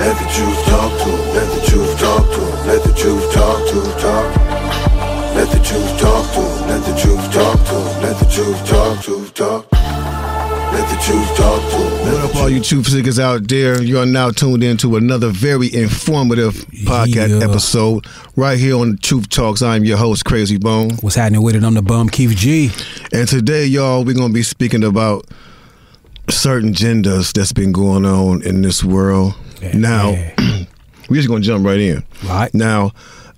Let the truth talk to 'em. Let the truth talk to 'em. Let the truth talk to 'em. Talk. Let the truth talk to 'em. Let the truth talk to 'em. Let the truth talk to 'em. Talk. Let the truth talk to 'em. Let What up, all you truth seekers out there? You are now tuned in to another very informative podcast Yeah. episode right here on Truth Talks. I'm your host, Krayzie Bone. What's happening with it? I'm the bum Keef G. And today, y'all, we're going to be speaking about certain genders that's been going on in this world. Yeah, now, yeah. we're just going to jump right in. Right. Now,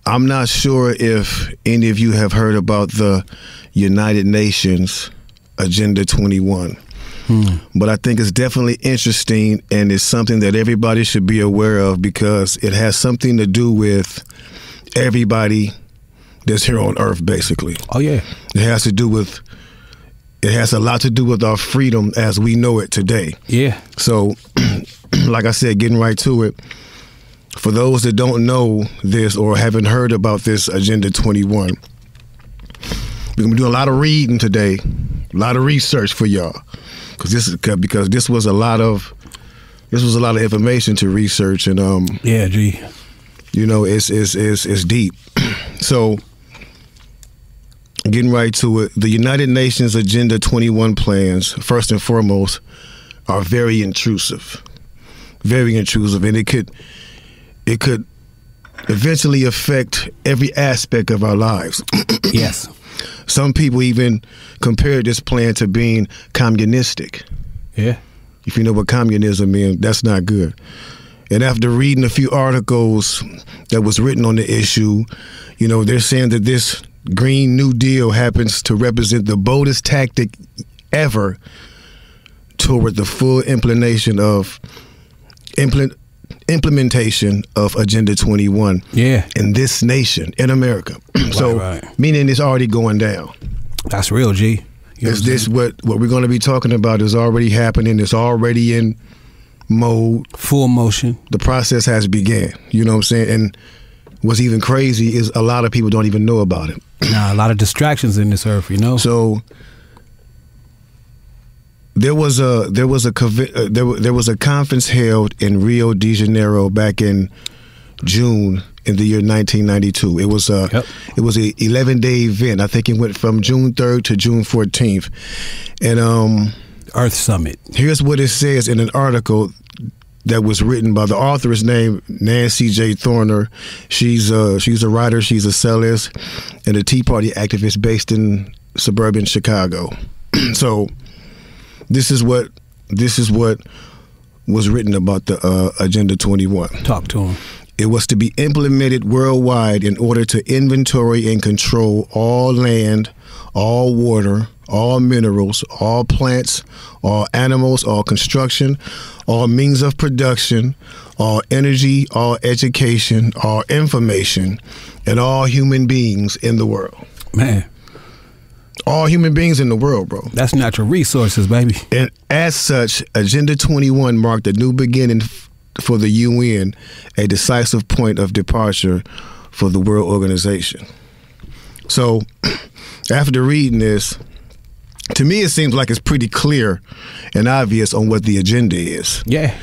I'm not sure if any of you have heard about the United Nations Agenda 21. Hmm. But I think it's definitely interesting and it's something that everybody should be aware of because it has something to do with everybody that's here on earth basically. Oh yeah. It has to do with it has a lot to do with our freedom as we know it today. Yeah. So, like I said, getting right to it. For those that don't know this or haven't heard about this Agenda 21, we're gonna be doing a lot of reading today, a lot of research for y'all, because this is because this was a lot of this was a lot of information to research, and um, Yeah, G. you know, it's it's it's, it's deep. so, getting right to it, the United Nations Agenda 21 plans, first and foremost, are very intrusive, very intrusive, and it could it could eventually affect every aspect of our lives. Yes. Some people even compare this plan to being communistic. Yeah. If you know what communism means, that's not good. And after reading a few articles that was written on the issue, you know, they're saying that this Green New Deal happens to represent the boldest tactic ever toward the full implementation of implement, implementation of Agenda 21 Yeah. in this nation, in America. so, right. meaning it's already going down. That's real, G. You Is what this what what we're going to be talking about? Is already happening. It's already in mode. full motion? The process has began. You know what I'm saying? And what's even crazy is a lot of people don't even know about it. Nah, a lot of distractions in this earth, you know? So there was a there was a uh, there, there was a conference held in Rio de Janeiro back in June in the year 1992. It was a Yep. it was a 11 day event. I think it went from June 3rd to June 14th, and um. Earth Summit. Here's what it says in an article that was written by the author is named Nancy J. Thorner. She's a, she's a writer, she's a cellist, and a Tea Party activist based in suburban Chicago. so this is what this is what was written about the uh, Agenda 21. Talk to him. It was to be implemented worldwide in order to inventory and control all land, all water, all minerals, all plants, all animals, all construction, all means of production, all energy, all education, all information, and all human beings in the world. Man, All human beings in the world, bro. that's natural resources, baby. And as such, Agenda 21 marked a new beginning for the UN, a decisive point of departure for the World Organization. So, after reading this, to me, it seems like it's pretty clear and obvious on what the agenda is. Yeah.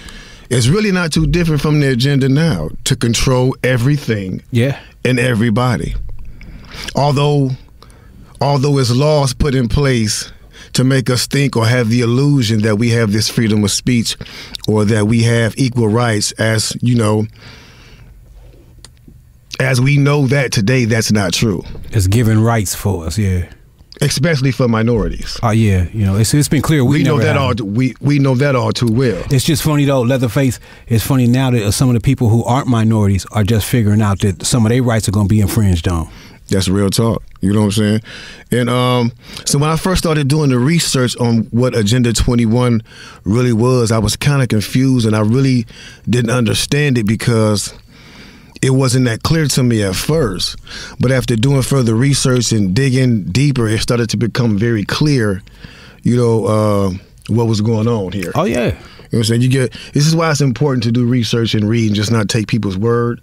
It's really not too different from the agenda now to control everything Yeah. and everybody. Although, although it's laws put in place to make us think or have the illusion that we have this freedom of speech or that we have equal rights, as you know, as we know that today, that's not true, It's giving rights for us, yeah. especially for minorities. Oh yeah, you know, it's it's been clear. We, We, know that all. We we know that all too well. It's just funny though, Leatherface. It's funny now that some of the people who aren't minorities are just figuring out that some of their rights are going to be infringed on. That's real talk. You know what I'm saying? And um, so when I first started doing the research on what Agenda 21 really was, I was kind of confused and I really didn't understand it because it wasn't that clear to me at first. But after doing further research and digging deeper, it started to become very clear, you know, uh, what was going on here. Oh yeah, You know what I'm saying? You get this is why it's important to do research and read and just not take people's word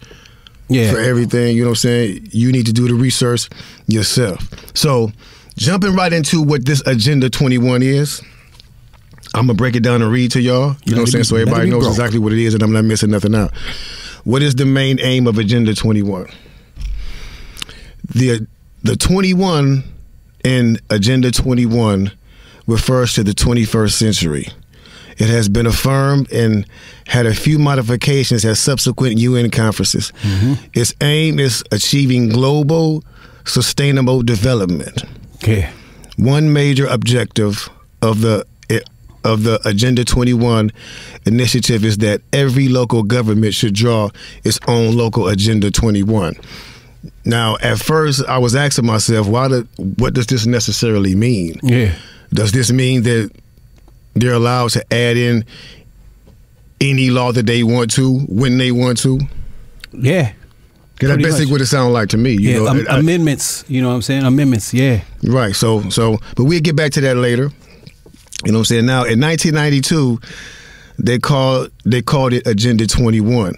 yeah. for everything. You know what I'm saying? You need to do the research yourself. So, jumping right into what this Agenda 21 is, I'm gonna break it down and read to y'all. You know what I'm saying? So be- let it everybody knows broke. exactly what it is, and I'm not missing nothing out. What is the main aim of Agenda 21? The the 21 in Agenda 21 refers to the 21st century. It has been affirmed and had a few modifications at subsequent UN conferences. Mm-hmm. Its aim is achieving global sustainable development Yeah. one major objective of the of the Agenda 21 initiative is that every local government should draw its own local Agenda 21. Now, at first, I was asking myself, why? What does this necessarily mean? Yeah. Does this mean that they're allowed to add in any law that they want to when they want to? Yeah. Because that's basically much. what it sounds like to me. You Yeah. know, I- I- amendments. You know what I'm saying? Amendments. Yeah. Right. So so but we'll get back to that later. You know what I'm saying? Now in 1992, they called they called it Agenda 21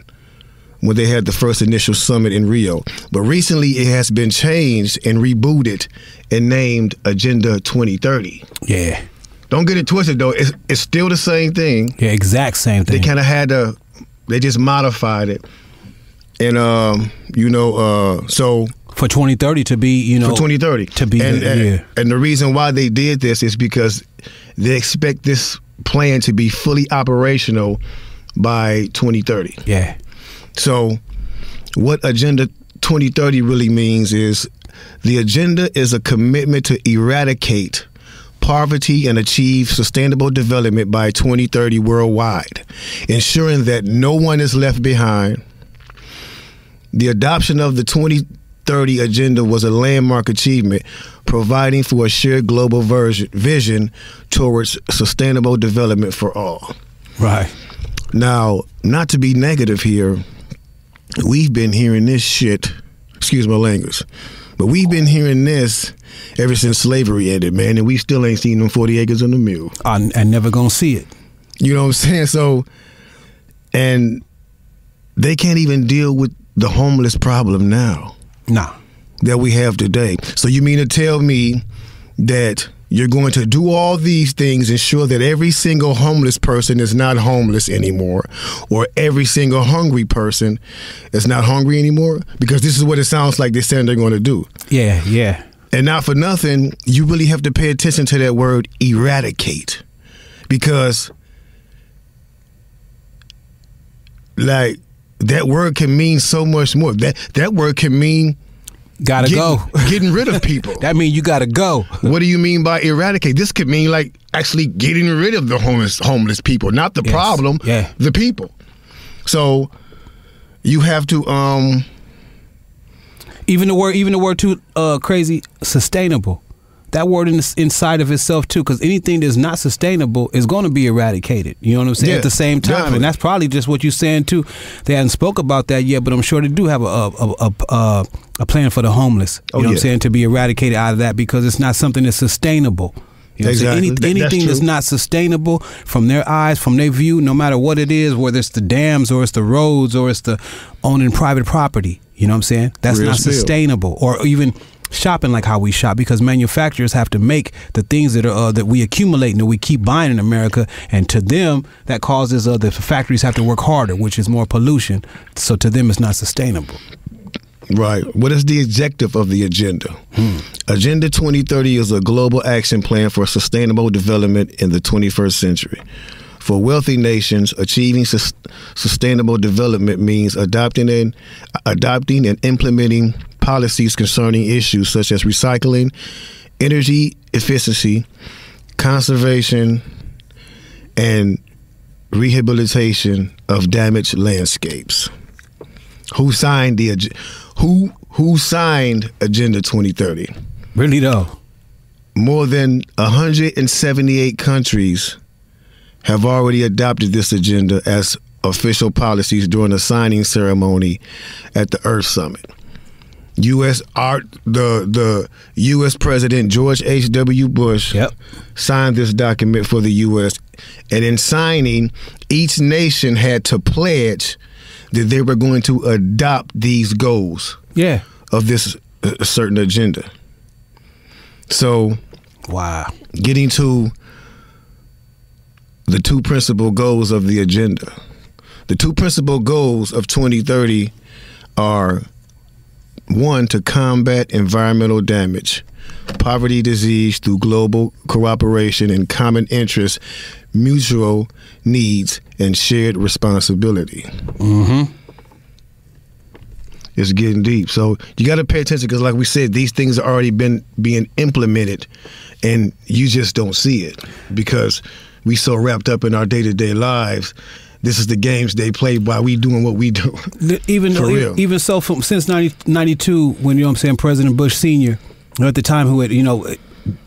when they had the first initial summit in Rio. But recently it has been changed and rebooted and named Agenda 2030. Yeah. Don't get it twisted though. It's it's still the same thing. Yeah. Exact same thing. They kind of had to they just modified it. And um, you know, uh so for 2030 to be, you know, for 2030 to be and, the- and, yeah. and the reason why they did this is because they expect this plan to be fully operational by 2030 Yeah. so what agenda 2030 really means is the agenda is a commitment to eradicate poverty and achieve sustainable development by 2030 worldwide ensuring that no one is left behind the adoption of the 2030 agenda was a landmark achievement, providing for a shared global version, vision towards sustainable development for all. Right. Now, not to be negative here, we've been hearing this shit, excuse my language, but we've been hearing this ever since slavery ended, man, and we still ain't seen them 40 acres on the mule. I, I never gonna see it. You know what I'm saying? So, and they can't even deal with the homeless problem now. Nah. that we have today. So you mean to tell me that you're going to do all these things, ensure that every single homeless person is not homeless anymore, or every single hungry person is not hungry anymore? Because this is what it sounds like they're saying they're going to do. Yeah. Yeah. And not for nothing, you really have to pay attention to that word eradicate. Because, like, that word can mean so much more. That that word can mean Gotta getting, go. getting rid of people. That means you gotta go. what do you mean by eradicate? This could mean like actually getting rid of the homeless homeless people, not the Yes. problem, Yeah. the people. So you have to um Even the word, even the word too uh, crazy, sustainable. That word in, inside of itself too, because anything that's not sustainable is going to be eradicated. You know what I'm saying? Yeah, At the same time, definitely. and that's probably just what you're saying too. They have not spoke about that yet, but I'm sure they do have a a a, a, a, a plan for the homeless. You Oh, know what. I'm saying? To be eradicated out of that because it's not something that's sustainable. You know what I'm saying? Exactly. Any, that's anything that's true. not sustainable from their eyes, from their view, no matter what it is, whether it's the dams or it's the roads or it's the owning private property. You know what I'm saying? That's Real not sustainable. Or even shopping like how we shop because manufacturers have to make the things that are uh, that we accumulate and that we keep buying in America and to them that causes uh, the factories have to work harder which is more pollution so to them it's not sustainable Right. What is the objective of the agenda? Agenda 2030 is a global action plan for sustainable development in the 21st century. For wealthy nations, achieving sus- sustainable development means adopting and adopting and implementing policies concerning issues such as recycling, energy efficiency, conservation, and rehabilitation of damaged landscapes who signed the who who signed Agenda 2030. really though More than 178 countries have already adopted this agenda as official policies during the signing ceremony at the Earth Summit. U.S. Art the the U.S. President George H. W. Bush Yep. signed this document for the U.S. and in signing, each nation had to pledge that they were going to adopt these goals yeah of this uh, certain agenda. So, wow getting to the two principal goals of the agenda. The two principal goals of 2030 are one, to combat environmental damage, poverty, disease through global cooperation and common interests, mutual needs, and shared responsibility. Mm-hmm. It's getting deep. So you got to pay attention because, like we said, these things have already been being implemented, and you just don't see it because we so wrapped up in our day to day lives. This is the games they play while we doing what we do. Even For though, real. even so, from since 90, 92, when you know what I'm saying, President Bush Senior, at the time, who had you know,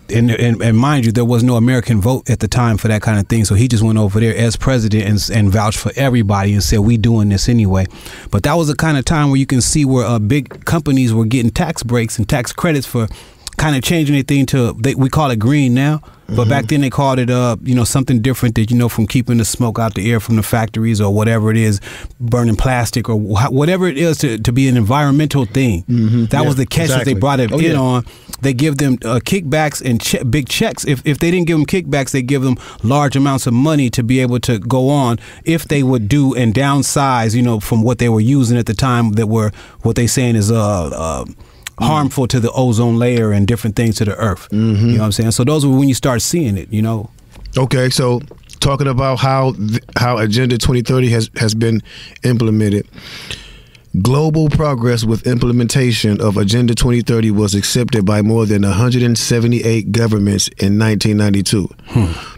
and, and and mind you, there was no American vote at the time for that kind of thing. So he just went over there as president and, and vouched for everybody and said, "We doing this anyway." But that was the kind of time where you can see where uh, big companies were getting tax breaks and tax credits for kind of changing anything to they, we call it green now. But back then they called it uh you know something different that you know from keeping the smoke out the air from the factories or whatever it is burning plastic or wh- whatever it is to, to be an environmental thing. That Yeah, was the catch that they brought it Oh, in yeah. on. They give them uh, kickbacks and che- big checks. If if they didn't give them kickbacks, they give them large amounts of money to be able to go on. If they would do and downsize, you know, from what they were using at the time, that were what they saying is uh. uh harmful to the ozone layer and different things to the earth. Mm-hmm. You know what I'm saying? So those are when you start seeing it, you know. Okay, so talking about how th- how Agenda 2030 has has been implemented. Global progress with implementation of Agenda 2030 was accepted by more than 178 governments in 1992.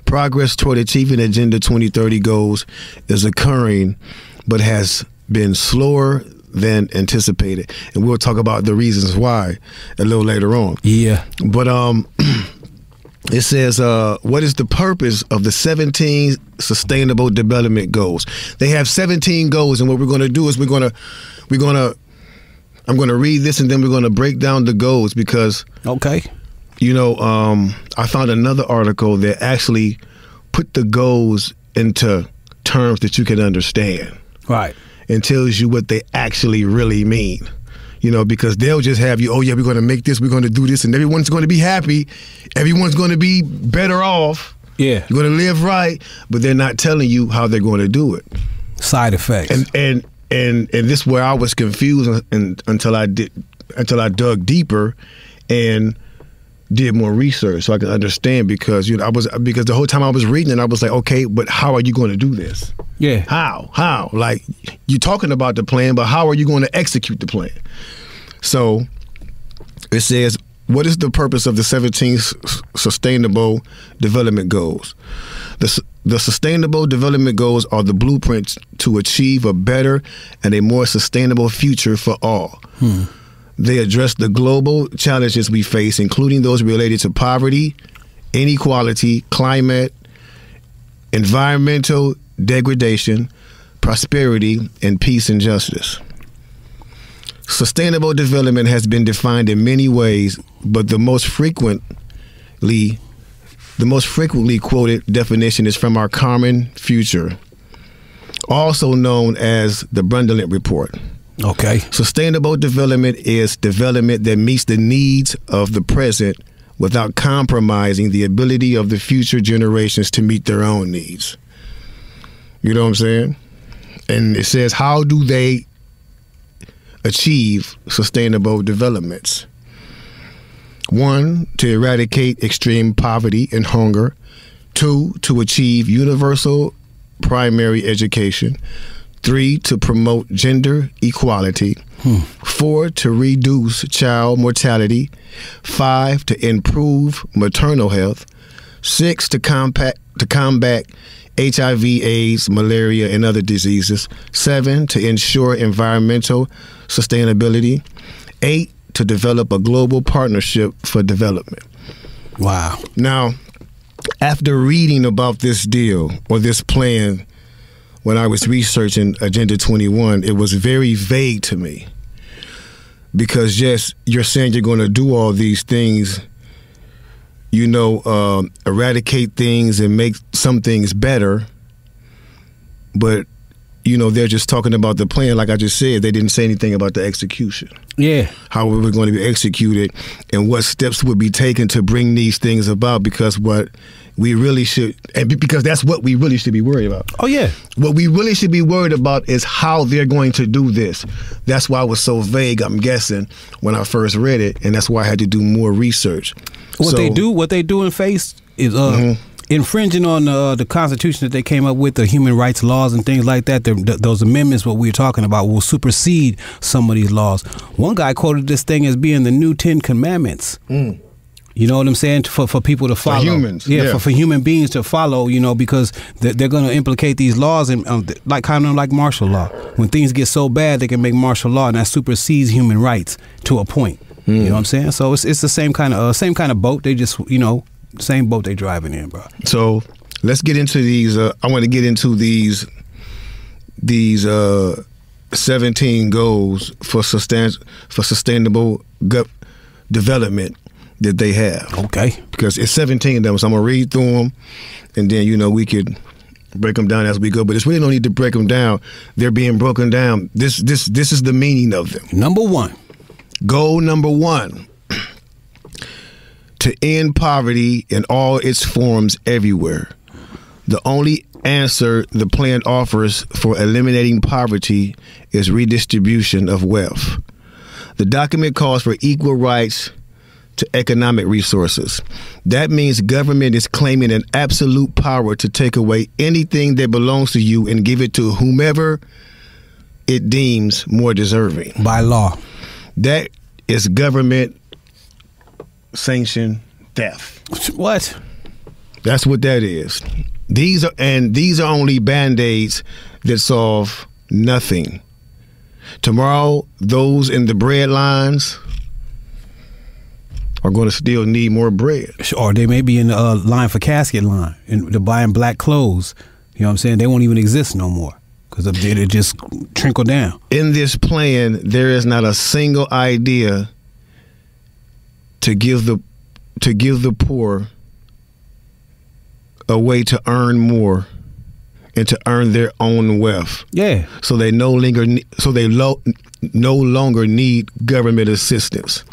Progress toward achieving Agenda 2030 goals is occurring, but has been slower than anticipated. And we'll talk about the reasons why a little later on. Yeah. But um, it says, uh, what is the purpose of the 17 sustainable development goals? They have 17 goals, and what we're going to do is we're going to we're going to I'm going to read this, and then we're going to break down the goals because Okay. you know um, I found another article that actually put the goals into terms that you can understand Right. And tells you what they actually really mean. You know, because they'll just have you, oh yeah, we're going to make this, we're going to do this, and everyone's going to be happy. Everyone's going to be better off. Yeah. You're going to live right, but they're not telling you how they're going to do it. Side effects. And and and and this is where I was confused un- until I did until I dug deeper and did more research so I could understand because you know I was because the whole time I was reading it I was like okay but how are you going to do this yeah. how? How? Like you're talking about the plan, but how are you going to execute the plan? So it says, what is the purpose of the 17 s- sustainable development goals? The, the sustainable development goals are the blueprints to achieve a better and a more sustainable future for all. Hmm. They address the global challenges we face, including those related to poverty, inequality, climate, environmental degradation, prosperity, and peace and justice. Sustainable development has been defined in many ways, but the most frequently the most frequently quoted definition is from our Common Future, also known as the Brundtland Report. Okay. Sustainable development is development that meets the needs of the present without compromising the ability of the future generations to meet their own needs. You know what I'm saying? And it says, how do they achieve sustainable developments? One, to eradicate extreme poverty and hunger. Two, to achieve universal primary education. Three, to promote gender equality. Hmm. Four, to reduce child mortality. Five, to improve maternal health. Six, to combat, to combat HIV, AIDS, malaria, and other diseases. Seven, to ensure environmental sustainability. Eight, to develop a global partnership for development. Wow. Now, after reading about this deal or this plan, when I was researching Agenda 21, it was very vague to me. Because, yes, you're saying you're going to do all these things, you know, um, eradicate things and make some things better, but you know, they're just talking about the plan. Like I just said, they didn't say anything about the execution, Yeah. how we were going to be executed, and what steps would be taken to bring these things about. Because what we really should, and because that's what we really should be worried about. Oh yeah. What we really should be worried about is how they're going to do this. That's why it was so vague, I'm guessing, when I first read it, and that's why I had to do more research. What So- they do, what they do in face is uh, infringing on uh, the Constitution that they came up with, the human rights laws and things like that. The, th those amendments, what we were talking about, will supersede some of these laws. One guy quoted this thing as being the new Ten Commandments. You know what I'm saying? For for people to follow, humans, yeah, yeah. For, for human beings to follow. You know, because they're, they're going to implicate these laws and um, like kind of like martial law. When things get so bad, they can make martial law, and that supersedes human rights to a point. You know what I'm saying? So it's it's the same kind of uh, same kind of boat. They just you know same boat they driving in, bro. So let's get into these. Uh, I want to get into these these uh, seventeen goals for sustain for sustainable gov- development that they have Okay. because it's seventeen of them. So I'm gonna read through them, and then you know we could break them down as we go. But it's really no need to break them down. They're being broken down. This this this is the meaning of them. Number one. Goal number one to end poverty in all its forms everywhere. The only answer the plan offers for eliminating poverty is redistribution of wealth. The document calls for equal rights to economic resources. That means government is claiming an absolute power to take away anything that belongs to you and give it to whomever it deems more deserving. By law. That is government sanctioned theft. What? That's what that is. These are and these are only band-aids that solve nothing. Tomorrow, those in the bread lines are going to still need more bread. Or they may be in the uh, line for casket line and they're buying black clothes. You know what I'm saying? They won't even exist no more because it just trickle down. In this plan, there is not a single idea to give the to give the poor a way to earn more and to earn their own wealth. Yeah. so they no longer so they lo- no longer need government assistance.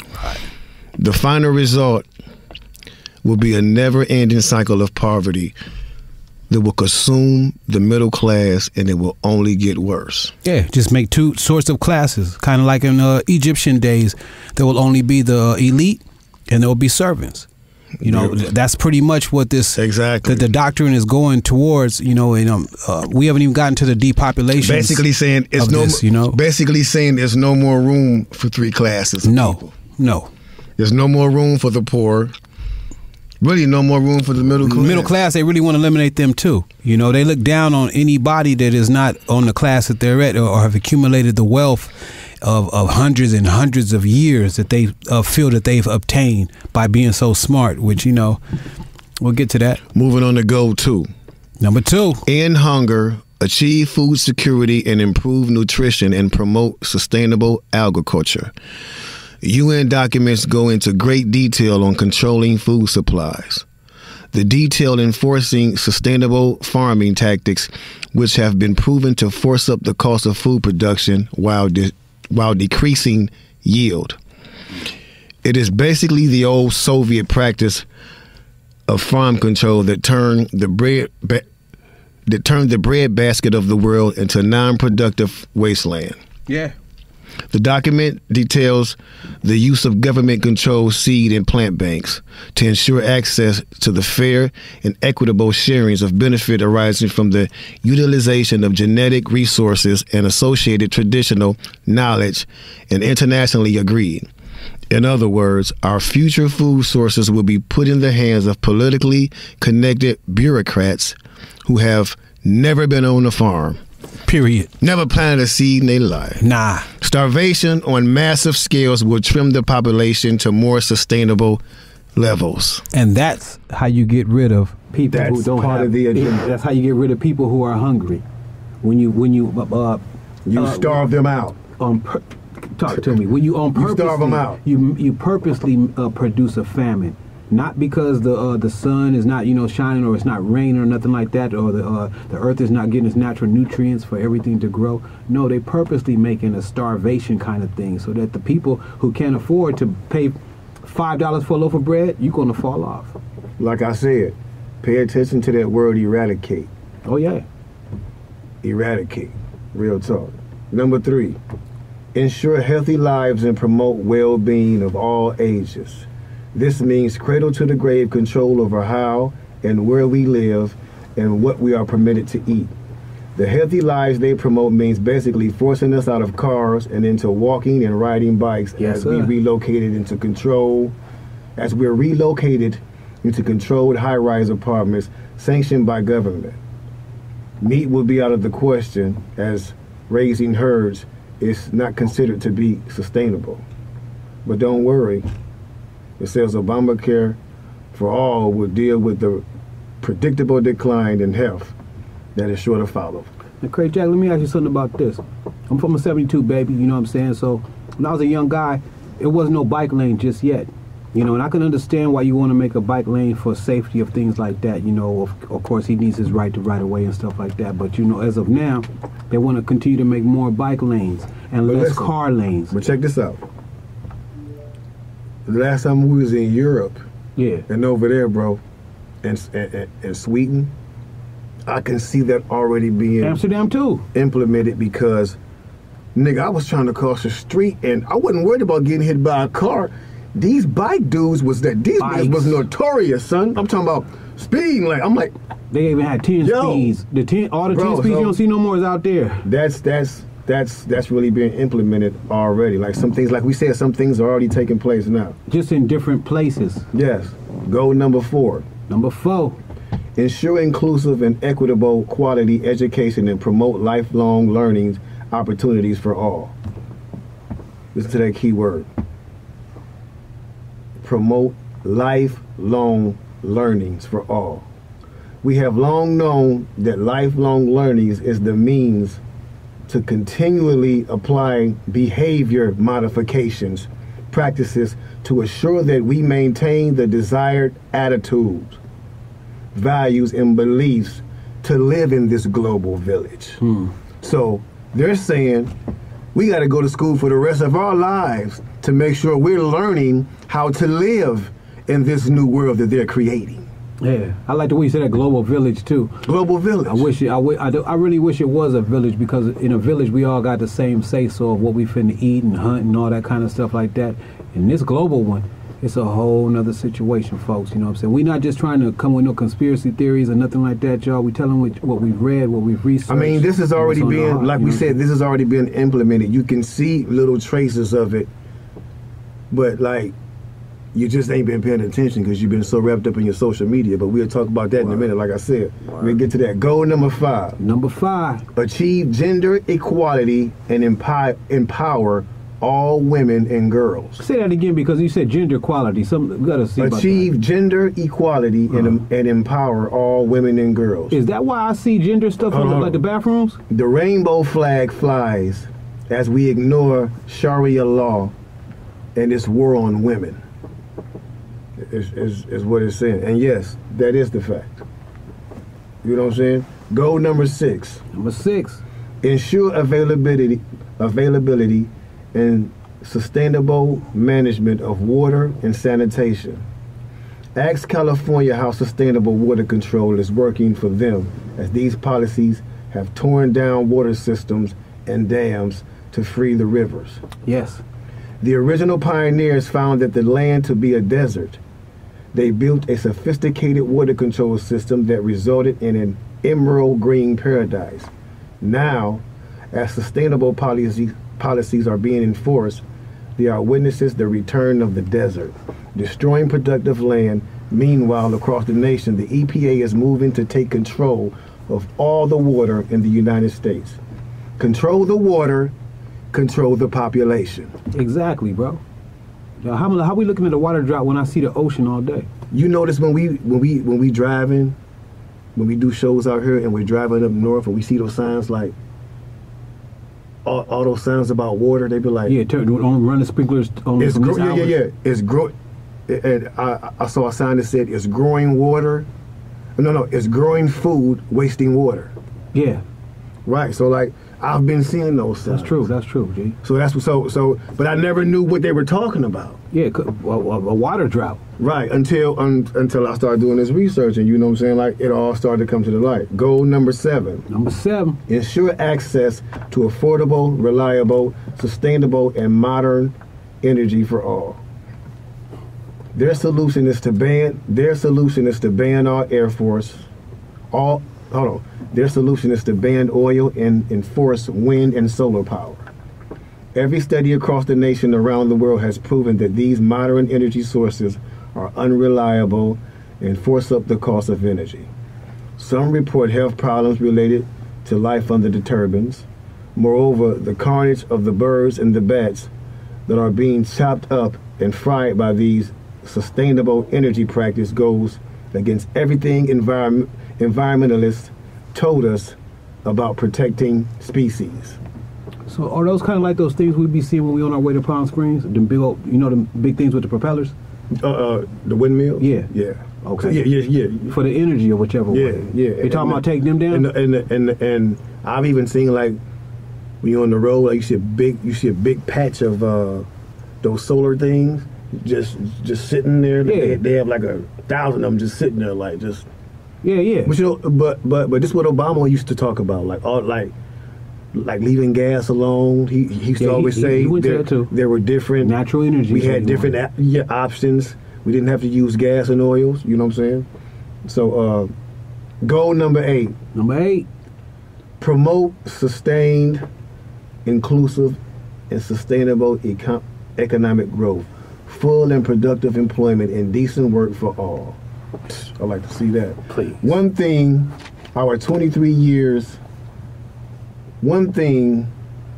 The final result will be a never-ending cycle of poverty that will consume the middle class, and it will only get worse. Yeah, just make two sorts of classes, kind of like in uh, Egyptian days. There will only be the elite, and there will be servants. You know, that's pretty much what this Exactly. the, the doctrine is going towards. You know, and um, uh, we haven't even gotten to the depopulation. Basically saying it's no, this, you know? Basically saying there's no more room for three classes. of no, people. no. there's no more room for the poor. Really, no more room for the middle class. Middle class, they really want to eliminate them too. You know, they look down on anybody that is not on the class that they're at or, or have accumulated the wealth of, of hundreds and hundreds of years that they uh, feel that they've obtained by being so smart. Which you know, we'll get to that. Moving on to goal two. Number two, end hunger, achieve food security, and improve nutrition and promote sustainable agriculture. UN documents go into great detail on controlling food supplies. The detail enforcing sustainable farming tactics, which have been proven to force up the cost of food production while de- while decreasing yield. It is basically the old Soviet practice of farm control that turned the bread that turned the bread basket of the world into non-productive wasteland. yeah, The document details the use of government-controlled seed and plant banks to ensure access to the fair and equitable sharings of benefit arising from the utilization of genetic resources and associated traditional knowledge and internationally agreed. In other words, our future food sources will be put in the hands of politically connected bureaucrats who have never been on a farm, period. never planted a seed in their life. Nah, Starvation on massive scales will trim the population to more sustainable levels. and that's how you get rid of people who don't part have. of the agenda. That's how you get rid of people who are hungry. When you when you uh, You uh, starve them out. on pur- talk to me when you on You purposely starve 'em out. you you purposely uh, produce a famine not because the uh, the sun is not you know shining or it's not raining or nothing like that, or the uh, the earth is not getting its natural nutrients for everything to grow. No, they purposely making a starvation kind of thing so that the people who can't afford to pay five dollars for a loaf of bread, you're gonna fall off. Like I said, pay attention to that word eradicate. Oh yeah, Eradicate. Real talk. Number three, ensure healthy lives and promote well being of all ages. This means cradle to the grave control over how and where we live and what we are permitted to eat. The healthy lives they promote means basically forcing us out of cars and into walking and riding bikes Yes, as we sir. relocated into control, as we're relocated into controlled high-rise apartments sanctioned by government. Meat will be out of the question as raising herds is not considered to be sustainable. But don't worry, it says Obamacare for all will deal with the predictable decline in health that is sure to follow. Now, Craig Jack, let me ask you something about this. I'm from a 72 baby, you know what I'm saying? So when I was a young guy, it wasn't no bike lane just yet. You know, and I can understand why you want to make a bike lane for safety of things like that. You know, of, of course, he needs his right to ride away and stuff like that. But, you know, as of now, they want to continue to make more bike lanes and But less listen, car lanes. But check this out. Last time we was in Europe Yeah. and over there, bro, and and, and Sweden, I can see that already being Amsterdam, too. implemented because, nigga, I was trying to cross the street and I wasn't worried about getting hit by a car. These bike dudes was that these was notorious, son. I'm talking about speeding. Like I'm like, They even had 10 Yo. speeds. The 10, all the Bro, 10 speeds so- you don't see no more is out there. that's that's that's that's really being implemented already. Like some things, like we said, some things are already taking place now. Just in different places. Yes. Goal number four. Number four. Ensure inclusive and equitable quality education and promote lifelong learning opportunities for all. Listen to that key word. Promote lifelong learnings for all. We have long known that lifelong learnings is the means to continually apply behavior modifications, practices to assure that we maintain the desired attitudes, values, and beliefs to live in this global village. Hmm. So they're saying we got to go to school for the rest of our lives to make sure we're learning how to live in this new world that they're creating. Yeah. I like the way you said that global village, too. Global village. I wish it, I, wi- I, do- I really wish it was a village because in a village we all got the same say so of what we finna eat and hunt and all that kind of stuff like that. In this global one, it's a whole nother situation, folks. You know what I'm saying? We're not just trying to come with no conspiracy theories or nothing like that, y'all. We telling what, what we've read, what we've researched. I mean, this is already being, heart, like we know? said, this has already been implemented. You can see little traces of it, but like, you just ain't been paying attention because you've been so wrapped up in your social media. But we'll talk about that in a minute. Like I said, we'll get to that. Goal number five: Number five. achieve gender equality and empower empower all women and girls. Say that again because you said gender equality. Some gotta see about Achieve gender equality and, uh-huh. and empower all women and girls. Is that why I see gender stuff Hold in the, uh-huh. like the bathrooms? The rainbow flag flies as we ignore Sharia law and this war on women. Is, is, is what it's saying. And yes, that is the fact. You know what I'm saying? Goal number six. Number six. Ensure availability availability and sustainable management of water and sanitation. Ask California how sustainable water control is working for them as these policies have torn down water systems and dams to free the rivers. Yes. The original pioneers found that the land to be a desert. They built a sophisticated water control system that resulted in an emerald green paradise. Now, as sustainable policies, policies are being enforced, they are witnesses the return of the desert, destroying productive land. Meanwhile, across the nation, the EPA is moving to take control of all the water in the United States. Control the water, control the population. Exactly, bro. How, how we looking at the water drop when I see the ocean all day? You notice when we when we when we driving, when we do shows out here and we're driving up north and we see those signs like all, all those signs about water, they be like, Yeah, turn on run the sprinklers on it's gro- yeah, yeah, yeah, it's grow. and I, I saw a sign that said it's growing water. No, no, it's growing food, wasting water. Yeah, Right. So like I've been seeing those signs. that's true. That's true, G. So that's what- so so. But I never knew what they were talking about. Yeah, A water drought. Right until un, until I started doing this research, and you know what I'm saying. Like it all started to come to the light. Goal number seven: Number seven. ensure access to affordable, reliable, sustainable, and modern energy for all. Their solution is to ban. Their solution is to ban our air force. All hold on. Their solution is to ban oil and enforce wind and solar power. Every study across the nation around the world has proven that these modern energy sources are unreliable and force up the cost of energy. Some report health problems related to life under the turbines. Moreover, the carnage of the birds and the bats that are being chopped up and fried by these sustainable energy practice goes against everything environm- environmentalists told us about protecting species. So are those kind of like those things we'd be seeing when we on our way to Palm Springs? The big, old, you know, the big things with the propellers Uh, uh the windmill? Yeah. Yeah. Okay. Yeah, yeah, yeah. for the energy or whichever Yeah, way. yeah. They talking about taking them down. And and and and I've even seen like when you're on the road, like you see a big you see a big patch of uh those solar things just just sitting there. Yeah. They, they have like a thousand of them just sitting there, like just. Yeah, yeah. But you know, but but but this is what Obama used to talk about, like all like. Like leaving gas alone, he, he used Yeah, to always he- say he there, there were different Natural energy We had different a- yeah, options. We didn't have to use gas and oils. You know what I'm saying? So, uh, goal number eight: Number eight. promote sustained, inclusive, and sustainable econ- economic growth, full and productive employment, and decent work for all. I like to see that. Please. One thing, our 23 years. One thing,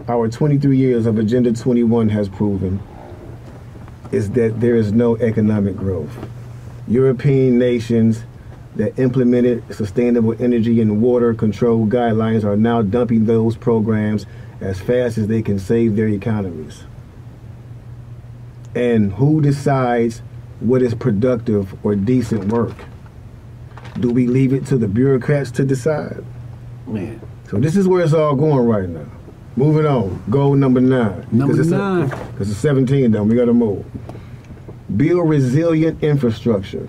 our 23 years of Agenda 21 has proven is that there is no economic growth. European nations that implemented sustainable energy and water control guidelines are now dumping those programs as fast as they can save their economies. And who decides what is productive or decent work? Do we leave it to the bureaucrats to decide? Man. So this is where it's all going right now. Moving on. Goal number nine. Number 'Cause it's nine. Because it's 17 now. We got to move. Build resilient infrastructure.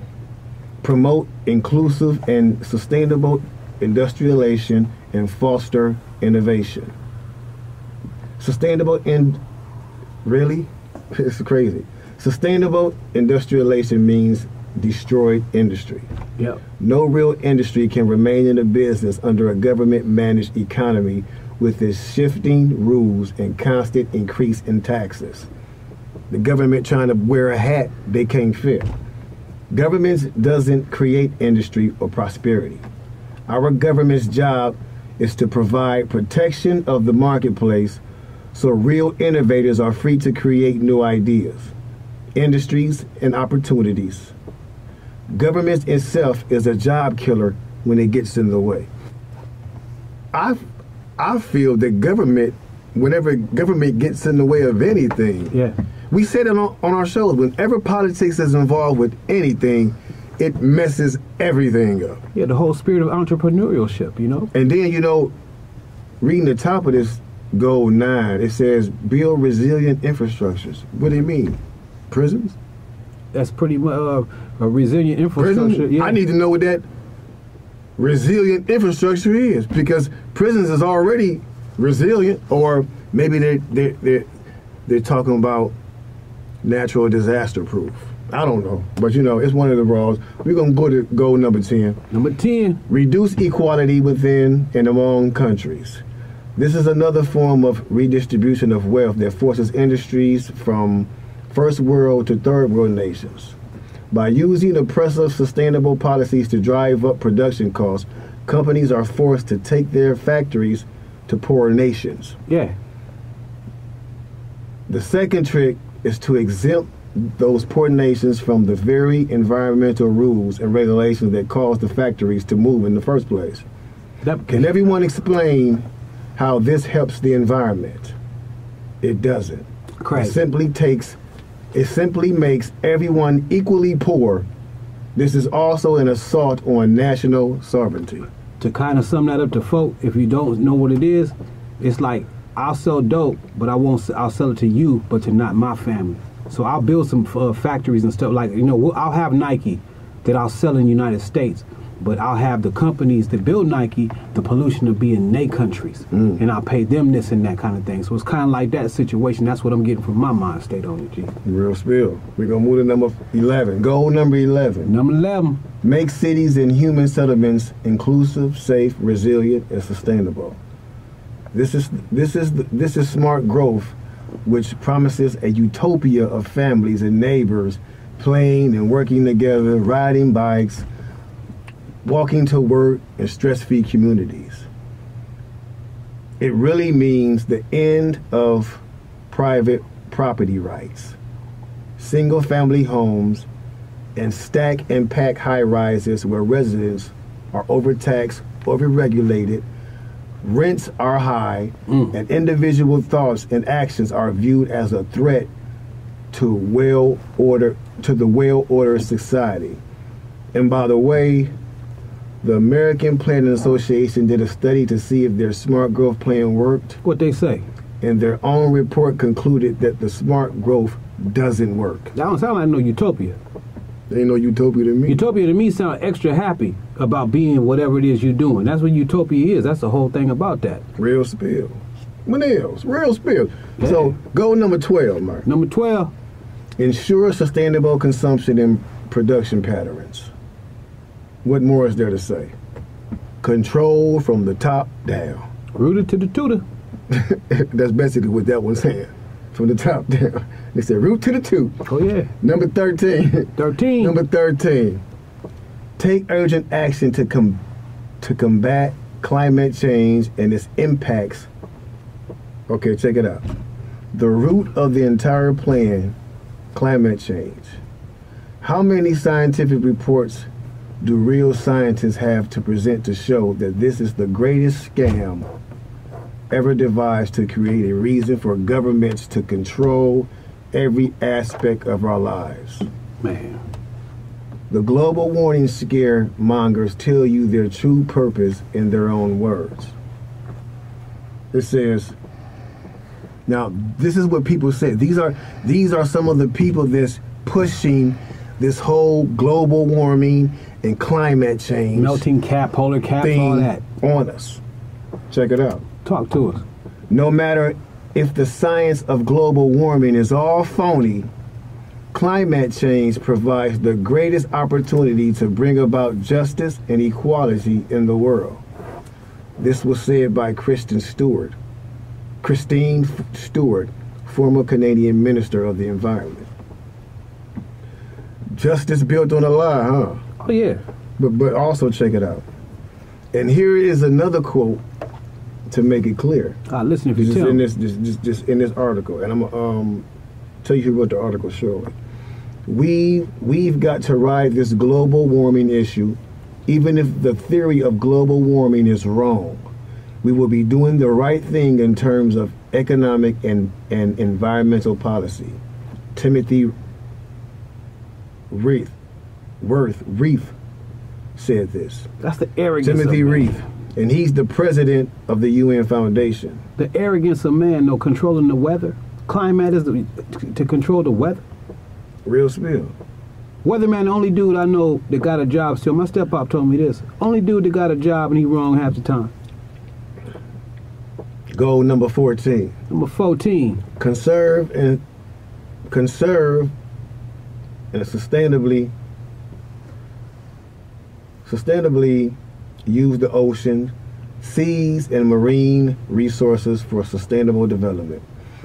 Promote inclusive and sustainable industrialization and foster innovation. Sustainable in really? It's crazy. Sustainable industrialization means destroyed industry. Yep. No real industry can remain in a business under a government managed economy with its shifting rules and constant increase in taxes. The government trying to wear a hat they can't fit. Governments doesn't create industry or prosperity. Our government's job is to provide protection of the marketplace so real innovators are free to create new ideas, industries, and opportunities. Government itself is a job killer when it gets in the way. I, I feel that government, whenever government gets in the way of anything, Yeah. we said it on, on our shows. Whenever politics is involved with anything, it messes everything up. Yeah, the whole spirit of entrepreneurship, you know? And then you know, reading the top of this goal nine, it says build resilient infrastructures. What do you mean? Prisons? That's pretty much uh, a resilient infrastructure. Prison? Yeah. I need to know what that resilient infrastructure is because prisons is already resilient, or maybe they they they they're talking about natural disaster proof. I don't know, but you know, it's one of the laws. We're gonna go to goal number ten. Number 10. Reduce equality within and among countries. This is another form of redistribution of wealth that forces industries from first world to third world nations. By using oppressive sustainable policies to drive up production costs, companies are forced to take their factories to poorer nations. Yeah. The second trick is to exempt those poor nations from the very environmental rules and regulations that cause the factories to move in the first place. That, Can everyone explain how this helps the environment? It doesn't. It simply takes It simply makes everyone equally poor. This is also an assault on national sovereignty. To kind of sum that up to folk, if you don't know what it is, it's like I'll sell dope, but I won't. I'll sell it to you, but to not my family. So I'll build some uh, factories and stuff like you know. I'll have Nike that I'll sell in the United States, but I'll have the companies that build Nike. The pollution will be in their countries, mm. and I'll pay them this and that kind of thing. So it's kind of like that situation. That's what I'm getting from my mind state on it. G. Real spill. We're gonna move to number eleven. Goal number eleven. Number eleven. Make cities and human settlements inclusive, safe, resilient, and sustainable. This is this is this is smart growth, which promises a utopia of families and neighbors playing and working together, riding bikes, walking to work, in stress-free communities. It really means the end of private property rights, single-family homes, and stack and pack high rises where residents are overtaxed, overregulated, rents are high, mm. and individual thoughts and actions are viewed as a threat to well order to the well ordered society. And by the way, the American Planning Association did a study to see if their smart growth plan worked, What they say? and their own report concluded that the smart growth doesn't work. That don't sound like no utopia. Ain't no utopia to me. Utopia to me sound extra happy about being whatever it is you're doing. That's what utopia is. That's the whole thing about that. Real spill. What else? Real spill. So goal number twelve, Mark. Number twelve, Ensure sustainable consumption and production patterns. What more is there to say? Control from the top down. rooted to the tutor. That's basically what that one's saying. From the top down. They said root to the two. Oh yeah, Number 13. thirteen. Number 13. Take urgent action to com- to combat climate change and its impacts. Okay, check it out. The root of the entire plan, climate change. How many scientific reports do real scientists have to present to show that this is the greatest scam ever devised to create a reason for governments to control every aspect of our lives? Man, The global warning scare mongers tell you their true purpose in their own words. It says, now this is what people say. These are these are some of the people that's pushing this whole global warming and climate change melting cap, polar caps, all that. on us. Check it out. Talk to us. No matter if the science of global warming is all phony, climate change provides the greatest opportunity to bring about justice and equality in the world. This was said by Kristen Stewart, Christine Stewart, former Canadian Minister of the Environment. Justice built on a lie, huh? Oh yeah, But but also check it out. And here is another quote to make it clear. ah, listen if you Just tell. in this, just, just, just in this article, and I'm gonna um, tell you who wrote the article shortly. We we've got to ride this global warming issue, even if the theory of global warming is wrong. We will be doing the right thing in terms of economic and, and environmental policy. Timothy Reith, Worth Reith said this. That's the arrogance. Timothy of man. And he's the president of the UN Foundation. The arrogance of man, no controlling the weather. Climate is the, to control the weather. Real spill. Weatherman, the only dude I know that got a job still. My step pop told me this. Only dude that got a job and he wrong half the time. Goal number 14. Number 14. Conserve and conserve and sustainably sustainably use the ocean, seas and marine resources for sustainable development.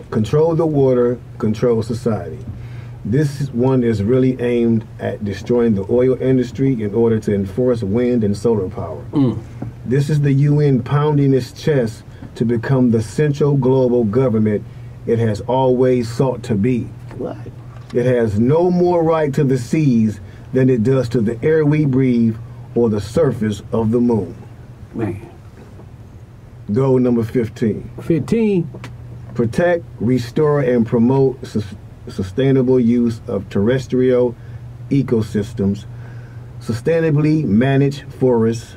Control the water, control society. This one is really aimed at destroying the oil industry in order to enforce wind and solar power. Mm. This is the UN pounding its chest to become the central global government it has always sought to be. What? It has no more right to the seas than it does to the air we breathe or the surface of the moon. Man. Goal number 15. 15. Protect, restore, and promote sus- sustainable use of terrestrial ecosystems, sustainably manage forests,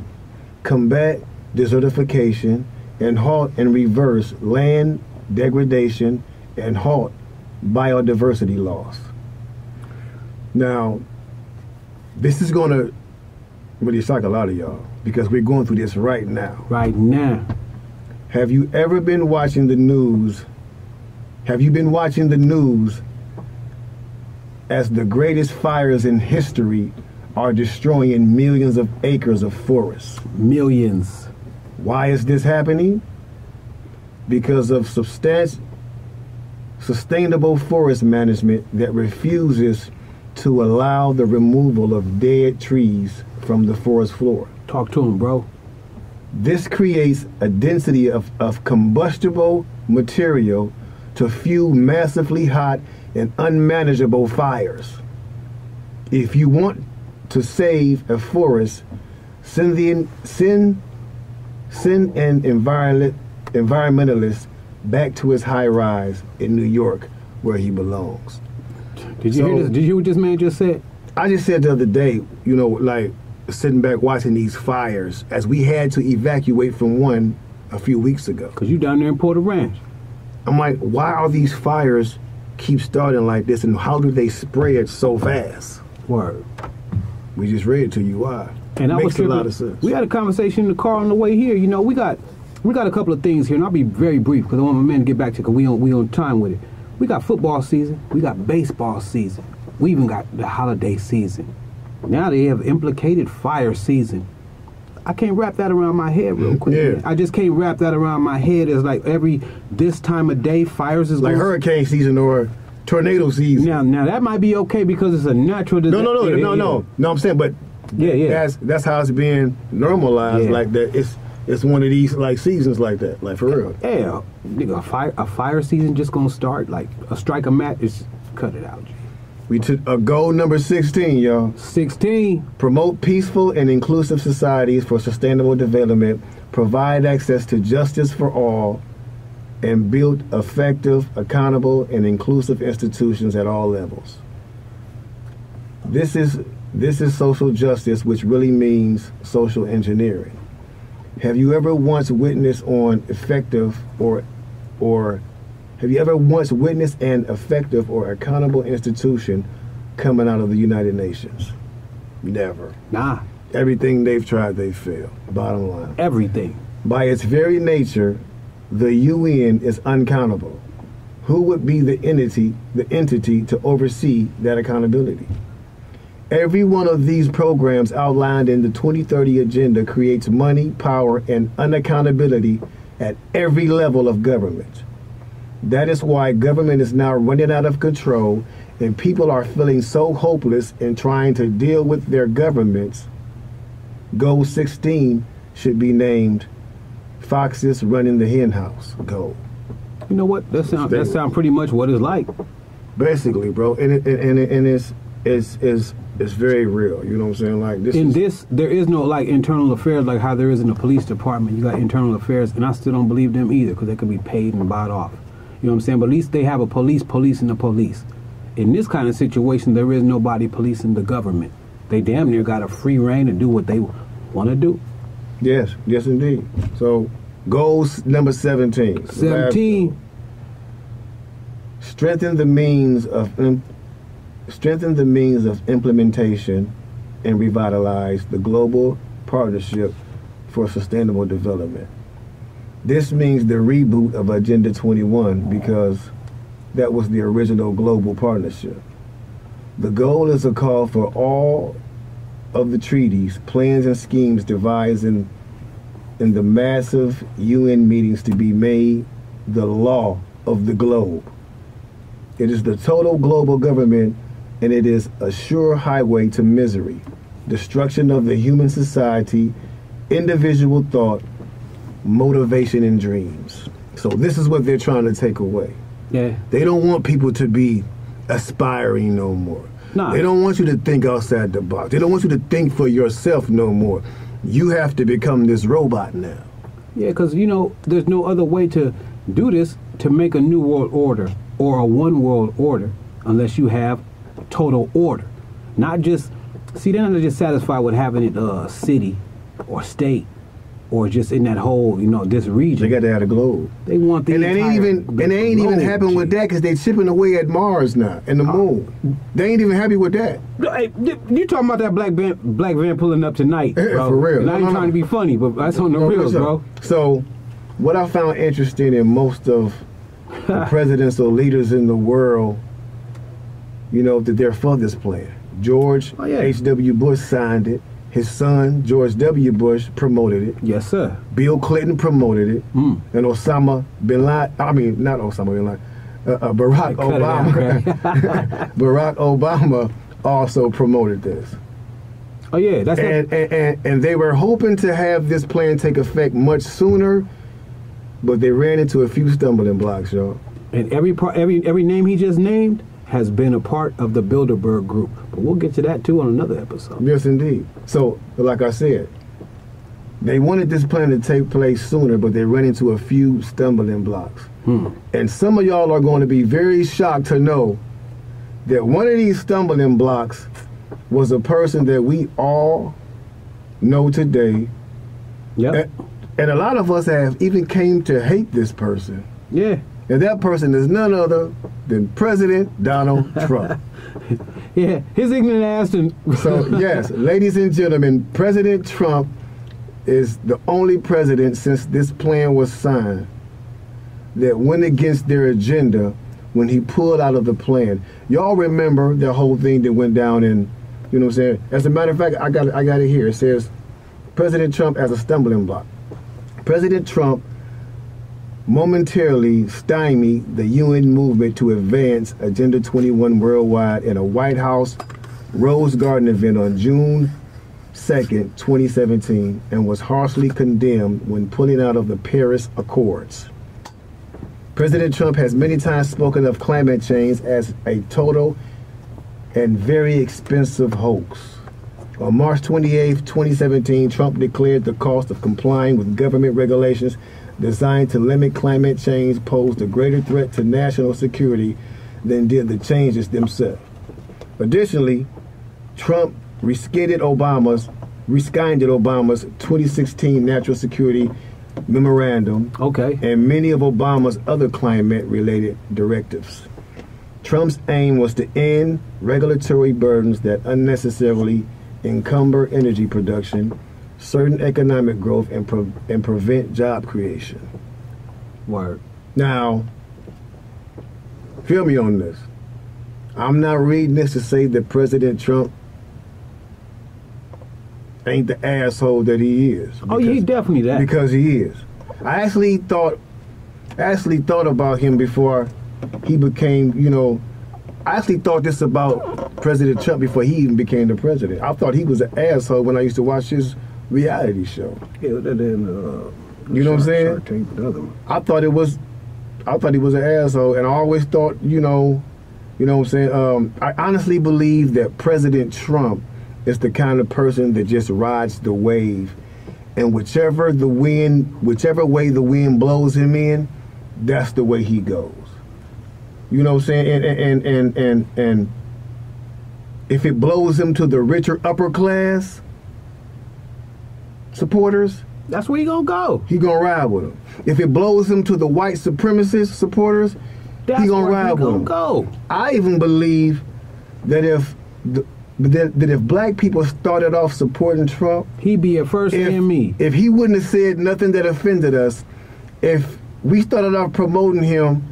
combat desertification, and halt and reverse land degradation and halt biodiversity loss. Now, this is going to really shock a lot of y'all because we're going through this right now. Right now. Have you ever been watching the news? Have you been watching the news as the greatest fires in history are destroying millions of acres of forests? Millions. Why is this happening? Because of substantial sustainable forest management that refuses to allow the removal of dead trees from the forest floor. Talk to him, bro. This creates a density of, of combustible material to fuel massively hot and unmanageable fires. If you want to save a forest, send, the, send, send an environment, environmentalist back to his high rise in New York where he belongs. Did you So- hear this? Did you hear what this man just said? I just said the other day, you know, like sitting back watching these fires as we had to evacuate from one a few weeks ago. Cause you down there in Porter Ranch. I'm like, why are these fires keep starting like this and how do they spread so fast? Word. We just read to you why. And I Makes was a lot of sense. We had a conversation in the car on the way here. You know, we got we got a couple of things here, and I'll be very brief because I want my men to get back to because we on we on time with it. We got football season, we got baseball season, we even got the holiday season. Now they have implicated fire season. I can't wrap that around my head real mm-hmm. quick. Yeah. I just can't wrap that around my head. It's like every this time of day, fires is like hurricane season or tornado season. Now, now that might be okay because it's a natural. disaster. no, no, no, Yeah, no, yeah, no. No, I'm saying, but Yeah, yeah. that's that's how it's being normalized. Yeah. Like that, it's it's one of these like seasons like that, like for real. Yeah, nigga, a fire a fire season just gonna start like a strike a match. Is cut it out. G. We took a goal number 16, y'all. Sixteen. Promote peaceful and inclusive societies for sustainable development, provide access to justice for all, and build effective, accountable, and inclusive institutions at all levels. This is this is social justice, which really means social engineering. Have you ever once witnessed on effective or or have you ever once witnessed an effective or accountable institution coming out of the United Nations? Never. Nah, Everything they've tried, they failed. Bottom line. everything. By its very nature, the UN is uncountable. Who would be the entity, the entity to oversee that accountability? Every one of these programs outlined in the 2030 agenda creates money, power, and unaccountability at every level of government. That is why government is now running out of control and people are feeling so hopeless in trying to deal with their governments. Goal 16 should be named Foxes Running the Hen House Goal. You know what? That sound that sound pretty much what it's like. Basically, bro. And it, and, it, and it's, it's, it's, it's very real. You know what I'm saying? Like this In is, this, there is no like internal affairs like how there is in the police department. You got internal affairs, and I still don't believe them either because they could be paid and bought off. You know what I'm saying? But at least they have a police policing the police. In this kind of situation, there is nobody policing the government. They damn near got a free reign to do what they want to do. Yes, yes, indeed. So, goals number 17. 17. Strengthen the means of strengthen the means of implementation and revitalize the global partnership for sustainable development. This means the reboot of Agenda 21 because that was the original global partnership. The goal is a call for all of the treaties, plans, and schemes devised in, in the massive UN meetings to be made the law of the globe. It is the total global government, and it is a sure highway to misery, destruction of the human society, individual thought, motivation, and dreams. So, this is what they're trying to take away. Yeah. They don't want people to be aspiring no more. Nah. They don't want you to think outside the box. They don't want you to think for yourself no more. You have to become this robot now. Yeah, because you know, there's no other way to do this to make a new world order or a one world order unless you have total order. Not just see they're not just satisfied with having it uh city or state or just in that whole, you know, this region. They got to have a globe. They want the and it ain't even and they ain't even happy with that because they're chipping away at Mars now and the moon. They ain't even happy with that. Hey, you talking about that black van, black van pulling up tonight, Eh, bro? for real. And I No, ain't no, trying to be funny, but that's on the No, real, bro. So, what I found interesting in most of the presidents or leaders in the world, you know, that they're for this plan. George Oh, yeah. H.W. Bush signed it. His son, George W. Bush, promoted it. Yes, sir. Bill Clinton promoted it. Hmm. And Osama bin Laden, I mean, not Osama bin Laden, uh, uh, Barack it out, Obama. Barack Obama also promoted this. Oh yeah, that's that. and, and, and, and they were hoping to have this plan take effect much sooner, but they ran into a few stumbling blocks, y'all. And every part, every every name he just named has been a part of the Bilderberg group. But we'll get to that too on another episode. Yes, indeed. So, like I said, they wanted this plan to take place sooner, but they ran into a few stumbling blocks. Hmm. And some of y'all are going to be very shocked to know that one of these stumbling blocks was a person that we all know today. Yep. And, and a lot of us have even came to hate this person. Yeah. And that person is none other than President Donald Trump. Yeah. His ignorant ass and So, yes, ladies and gentlemen, President Trump is the only president since this plan was signed that went against their agenda when he pulled out of the plan. Y'all remember the whole thing that went down in, you know what I'm saying? As a matter of fact, I got I got it here. It says President Trump as a stumbling block. President Trump momentarily stymied the UN movement to advance Agenda 21 worldwide in a White House Rose Garden event on June 2nd, 2017, and was harshly condemned when pulling out of the Paris Accords. President Trump has many times spoken of climate change as a total and very expensive hoax. On March 28, 2017, Trump declared the cost of complying with government regulations designed to limit climate change posed a greater threat to national security than did the changes themselves. Additionally, Trump rescinded Obama's rescinded Obama's 2016 natural Security Memorandum Okay. and many of Obama's other climate related directives. Trump's aim was to end regulatory burdens that unnecessarily encumber energy production, certain economic growth, and, pre- and prevent job creation. Word. Now, feel me on this. I'm not reading this to say that President Trump ain't the asshole that he is. Oh, yeah, he definitely that. because he is. I actually thought, I actually thought about him before he became, you know, I actually thought this about President Trump before he even became the president. I thought he was an asshole when I used to watch his reality show. Yeah, that in, uh, You know what I'm saying? Tank, the other one. I thought it was, I thought he was an asshole, and I always thought, you know, you know what I'm saying. Um, I honestly believe that President Trump is the kind of person that just rides the wave, and whichever the wind, whichever way the wind blows him in, that's the way he goes. You know what I'm saying? And and and and and if it blows him to the richer upper class supporters, That's where you gonna go. he gonna ride with them. If it blows him to the white supremacist supporters, That's he gonna where ride he with gonna them. go. I even believe that if the, that, that if black people started off supporting Trump, he'd be at first if, me. if he wouldn't have said nothing that offended us, if we started off promoting him,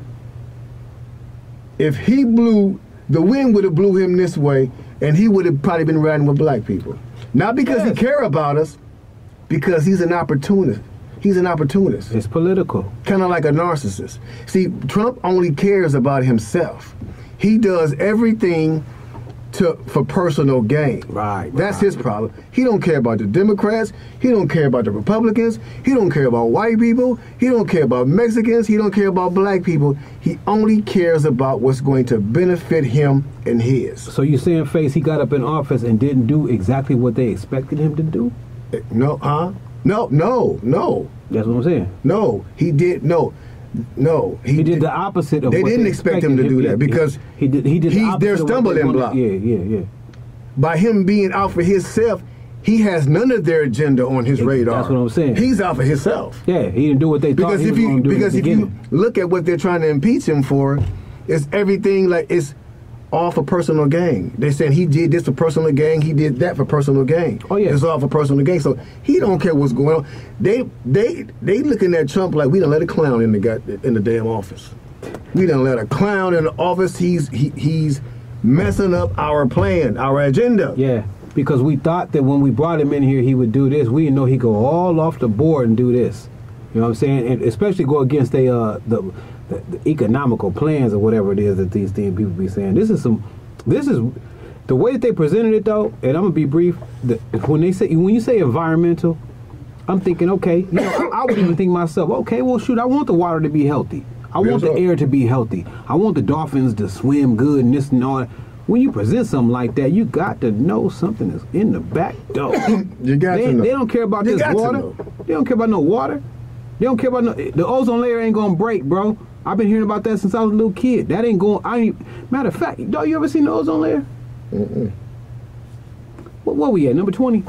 if he blew, the wind would have blew him this way, and he would have probably been riding with black people. Not because he Yes. care about us, because he's an opportunist. He's an opportunist It's political. kind of like a narcissist. See, Trump only cares about himself. He does everything to for personal gain. Right, That's right. his problem. He don't care about the Democrats. He don't care about the Republicans. He don't care about white people. He don't care about Mexicans. He don't care about black people. He only cares about what's going to benefit him and his. So you saying face he got up in office and didn't do exactly what they expected him to do? No, huh? No, no, no. That's what I'm saying. No, he did no. No, He did the opposite of They didn't expect him to do that He- because he did. He did. the he's their what they stumbling block. Yeah, yeah, yeah. by him being out for himself, he has none of their agenda on his That's radar. That's what I'm saying. He's out for himself. Yeah, he didn't do what they thought Because he if was you do because if the you look at what they're trying to impeach him for, it's everything like it's all for personal gain. They're saying he did this for personal gain, he did that for personal gain. Oh, yeah. it's all for personal gain. So he don't care what's going on. They they they looking at Trump like we don't let a clown in the gut in the damn office. We don't let a clown in the office. He's he, he's messing up our plan, our agenda. Yeah, because we thought that when we brought him in here, he would do this. We didn't know he'd go all off the board and do this. You know what I'm saying? And especially go against the uh, the, the, the economical plans or whatever it is that these things people be saying. This is some. This is the way that they presented it though. And I'm gonna be brief. The, when they say when you say environmental, I'm thinking okay. You know, I, I would even think myself, okay, well shoot, I want the water to be healthy. I want the sir. air to be healthy. I want the dolphins to swim good and this and all. that. When you present something like that, you got to know something is in the back door. You got they, to know. they don't care about You this water. They don't care about no water. They don't care about no. The ozone layer ain't gonna break, bro. I've been hearing about that since I was a little kid. That ain't going. I ain't. Matter of fact, dog, you ever seen the ozone layer? What, were we at? Number twenty.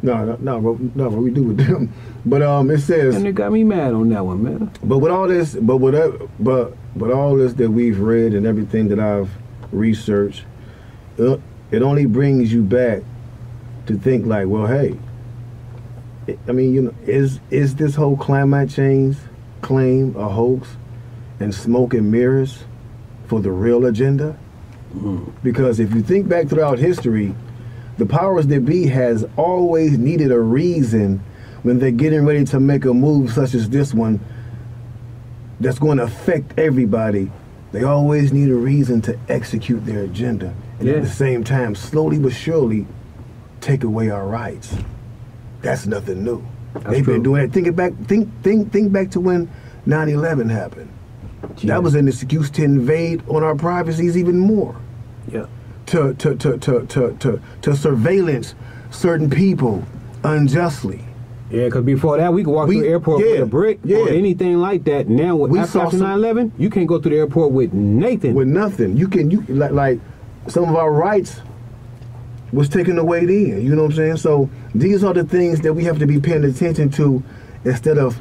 No, no, no, what- no, what we do with them. But um, it says, And it got me mad on that one, man. but with all this, but whatever, but but all this that we've read and everything that I've researched, it, it only brings you back to think like, well, hey, I- I mean, you know, is is this whole climate change claim a hoax and smoke and mirrors for the real agenda? Mm. Because if you think back throughout history, the powers that be has always needed a reason when they're getting ready to make a move such as this one that's going to affect everybody. They always need a reason to execute their agenda. And Yeah. at the same time, slowly but surely, take away our rights. That's nothing new. They've true. been doing it. Think it back. Think think think back to when 9/11 happened. Yeah. That was an excuse to invade on our privacies even more Yeah. to to to to to to, to surveillance certain people unjustly. Yeah, because before that, we could walk We- through the airport with a brick or anything like that. Now, with, We after, after 9/11, you can't go through the airport with Nathan. With nothing, you can you like like some of our rights was taken away then. You know what I'm saying? So these are the things that we have to be paying attention to instead of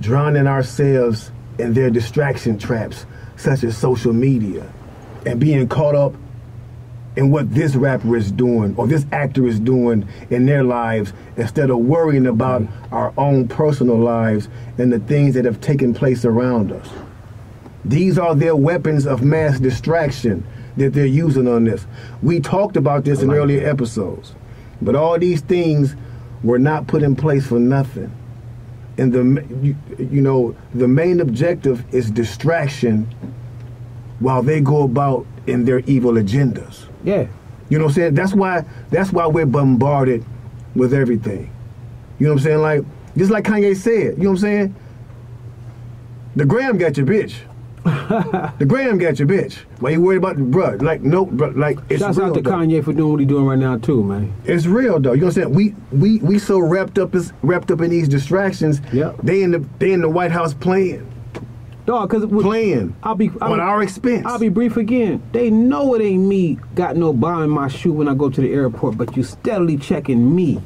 drowning ourselves in their distraction traps, such as social media, and being caught up in what this rapper is doing or this actor is doing in their lives instead of worrying about our own personal lives and the things that have taken place around us. These are their weapons of mass distraction that they're using on this. We talked about this in earlier that. episodes, but all these things were not put in place for nothing. And the you, you know the main objective is distraction, while they go about in their evil agendas. yeah. You know what I'm saying? That's why that's why we're bombarded with everything. You know what I'm saying? Like just like Kanye said, you know what I'm saying? The gram got your bitch. the gram got your bitch. Why you worried about the bruh? Like no, bruh, like it's Shouts real. out to though. Kanye for doing what he's doing right now too, man. It's real though. You know what I'm saying? We we we so wrapped up is wrapped up in these distractions. Yep. They in the they in the White House playing Dog, cause with- playing I'll be I'll, on our expense. I'll be brief again. They know it ain't me got no bomb in my shoe when I go to the airport, but you steadily checking me.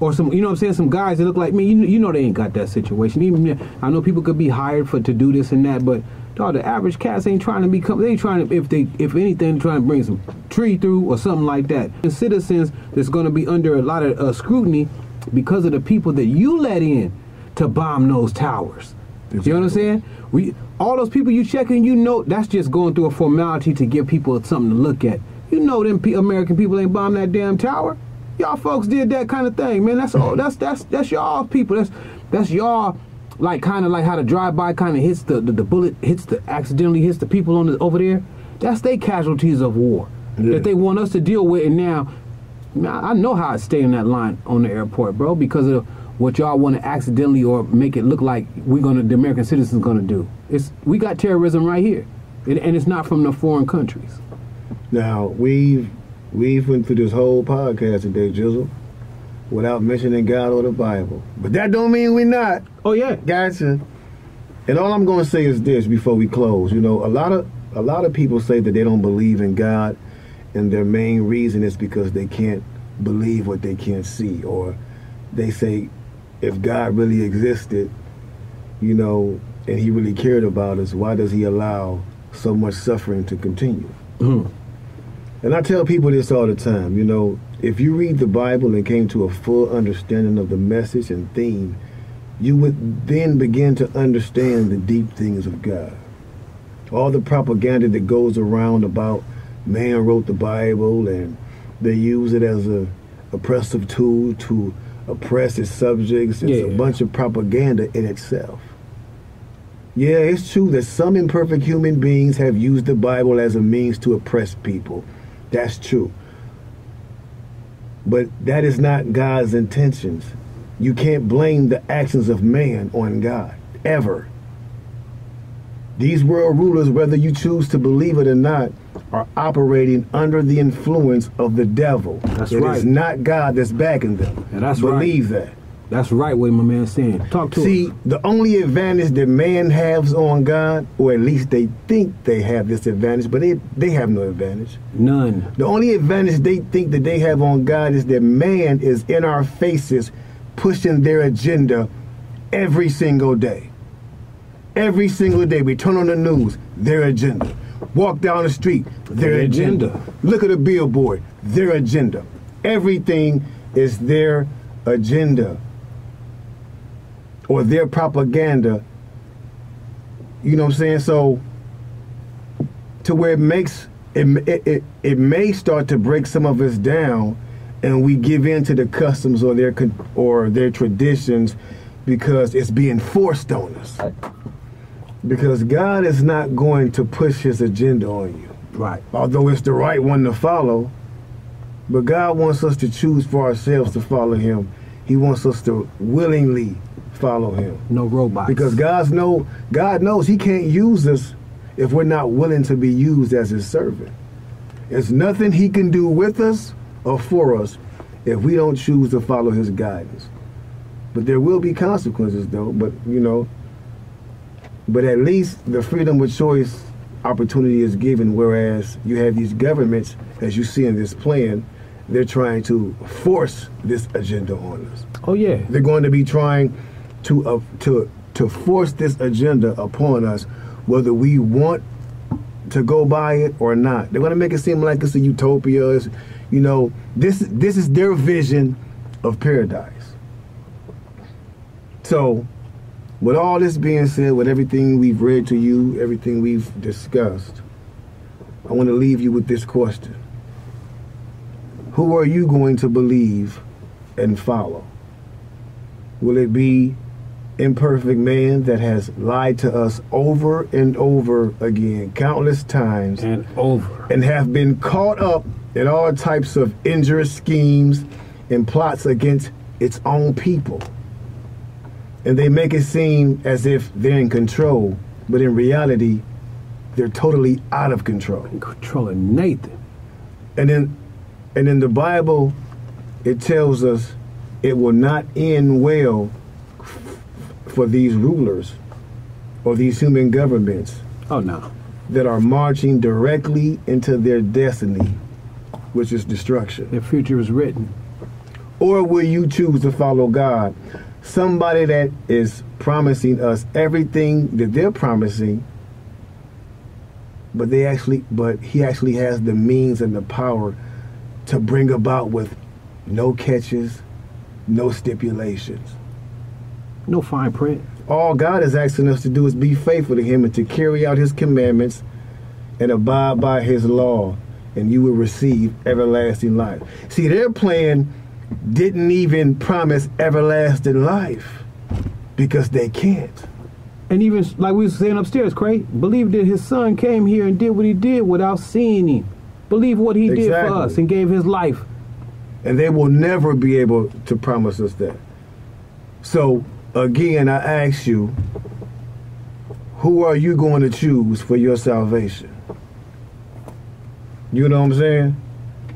Or some, you know what I'm saying? Some guys that look like me, you, know- you know they ain't got that situation. Even I know people could be hired for to do this and that, but dog, the average cats ain't trying to become. They ain't trying to, if they, if anything, trying to bring some tree through or something like that. And citizens that's going to be under a lot of uh, scrutiny because of the people that you let in to bomb those towers. You know what I'm saying? We all those people you checking, you know that's just going through a formality to give people something to look at. You know them pe- American people ain't bomb that damn tower. Y'all folks did that kind of thing, man. That's all. That's that's that's y'all people. That's that's y'all. Like kind of like how the drive by kind of hits the, the the bullet hits the accidentally hits the people on the over there. That's they casualties of war Yeah. that they want us to deal with. And now, I know how I stay in that line on the airport, bro, because of what y'all want to accidentally or make it look like we're gonna the American citizens gonna do. It's we got terrorism right here, and, and it's not from the foreign countries. Now we've we've went through this whole podcast today, Jizzle, without mentioning God or the Bible. But that don't mean we're not. Oh yeah, Gotcha. And all I'm going to say is this before we close. You know, a lot of a lot of people say that they don't believe in God, and their main reason is because they can't believe what they can't see, or they say if God really existed, you know, and He really cared about us, why does He allow so much suffering to continue? Hmm. And I tell people this all the time. You know, if you read the Bible and came to a full understanding of the message and theme, you would then begin to understand the deep things of God. All the propaganda that goes around about man wrote the Bible and they use it as a oppressive tool to oppress its subjects. It's a bunch of propaganda in itself. Yeah, it's true that some imperfect human beings have used the Bible as a means to oppress people. That's true. But that is not God's intentions. You can't blame the actions of man on God, ever. These world rulers, whether you choose to believe it or not, are operating under the influence of the devil. That's It right. It is not God that's backing them. And that's right. Believe that. That's right what my man's saying. Talk to See, us. the only advantage that man has on God, or at least they think they have this advantage, but they, they have no advantage. None. The only advantage they think that they have on God is that man is in our faces pushing their agenda every single day. Every single day, we turn on the news, their agenda. Walk down the street, their Their agenda. agenda. Look at a billboard, their agenda. Everything is their agenda or their propaganda. You know what I'm saying? So, to where it makes it, it, it, it may start to break some of us down and we give in to the customs or their con- or their traditions because it's being forced on us because God is not going to push his agenda on you Right. although it's the right one to follow but God wants us to choose for ourselves to follow him he wants us to willingly follow him No robots. because God's know God knows He can't use us if we're not willing to be used as His servant. There's nothing He can do with us or for us if we don't choose to follow His guidance. But there will be consequences, though. But you know, but at least the freedom of choice opportunity is given. Whereas you have these governments, as you see in this plan, they're trying to force this agenda on us. oh yeah. They're going to be trying to uh, to to force this agenda upon us, whether we want to go by it or not. They're to make it seem like it's a utopia. It's, you know, this this is their vision of paradise. So, with all this being said, with everything we've read to you, everything we've discussed, I want to leave you with this question. Who are you going to believe and follow? Will it be imperfect man that has lied to us over and over again, countless times, And over. and have been caught up in all types of injurious schemes and plots against its own people? And they make it seem as if they're in control, but in reality, they're totally out of control. Controlling Nathan. And then, and in the Bible, it tells us it will not end well for these rulers or these human governments Oh no. that are marching directly into their destiny, which is destruction. Their future is written. Or will you choose to follow God? Somebody that is promising us everything that they're promising, but they actually but he actually has the means and the power to bring about with no catches, no stipulations. No fine print. All God is asking us to do is be faithful to him and to carry out his commandments and abide by his law, and you will receive everlasting life. See, their plan didn't even promise everlasting life because they can't. And even like we were saying upstairs, Craig, believe that his son came here and did what he did without seeing him. Believe what he did for us and gave his life. And they will never be able to promise us that. So, again, I ask you, who are you going to choose for your salvation? You know what I'm saying?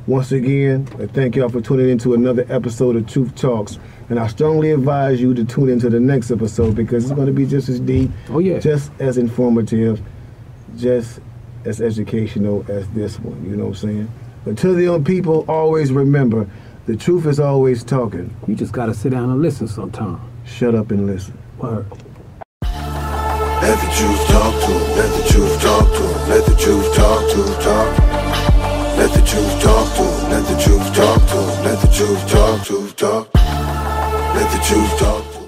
Once again, I thank y'all for tuning in to another episode of Truth Talks. And I strongly advise you to tune into the next episode because it's going to be just as deep, Oh, yeah. just as informative, just as educational as this one. You know what I'm saying? But to the young people, always remember the truth is always talking. You just gotta sit down and listen sometime. Shut up and listen. Word. Let the truth talk to 'em. Let the truth talk to 'em. Let the truth talk to 'em. Talk. Let the truth talk to 'em. Let the truth talk to 'em. Let the truth talk to 'em. Talk. Let the truth talk to 'em.